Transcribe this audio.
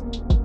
you